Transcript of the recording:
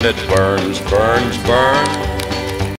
It burns, burns, burns.